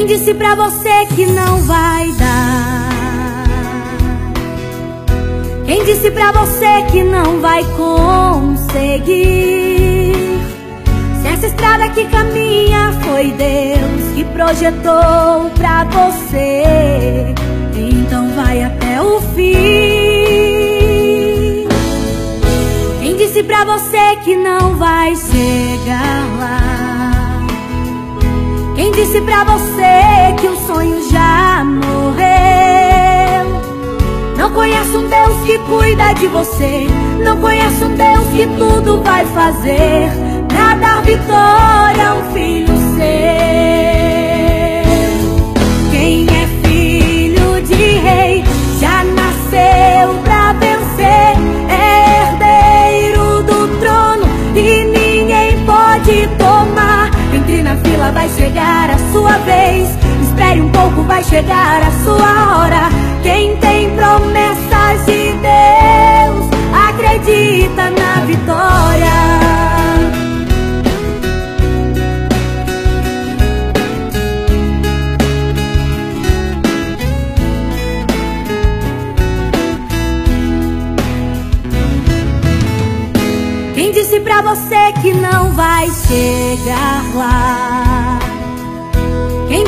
Quem disse pra você que não vai dar? Quem disse pra você que não vai conseguir? Se essa estrada que caminha foi Deus que projetou pra você, então vai até o fim. Quem disse pra você que não vai chegar lá? Quem disse pra você que o sonho já morreu? Não conheço um Deus que cuida de você. Não conheço um Deus que tudo vai fazer pra dar vitória a um filho seu. Quem é filho de rei já nasceu pra vencer. É herdeiro do trono e ninguém pode tomar. Entre na fila, vai chegar a sua vez. Espere um pouco, vai chegar a sua hora. Quem tem promessas de Deus, acredita na vitória. Quem disse pra você que não vai chegar lá?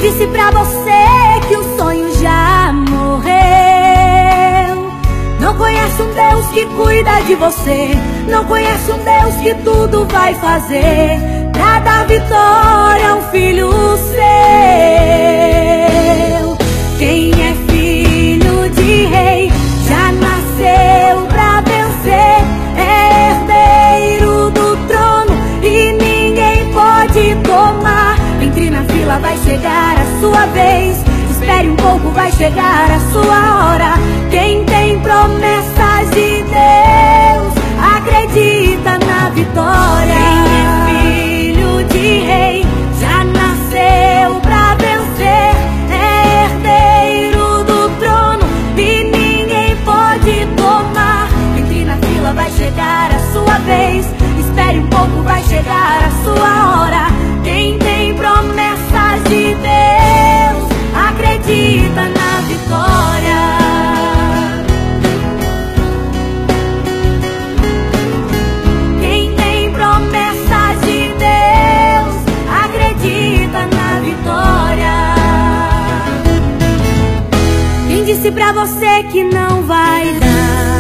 Disse pra você que o sonho já morreu? Não conhece um Deus que cuida de você. Não conhece um Deus que tudo vai fazer pra dar vitória a um filho seu. Pouco, vai chegar a sua hora. Quem tem promessas de Deus, acredita na vitória. Quem é filho de rei já nasceu pra vencer. É herdeiro do trono e ninguém pode tomar. Entre na fila, vai chegar a sua vez. Espere um pouco, vai chegar a sua hora. disse pra você que não vai dar.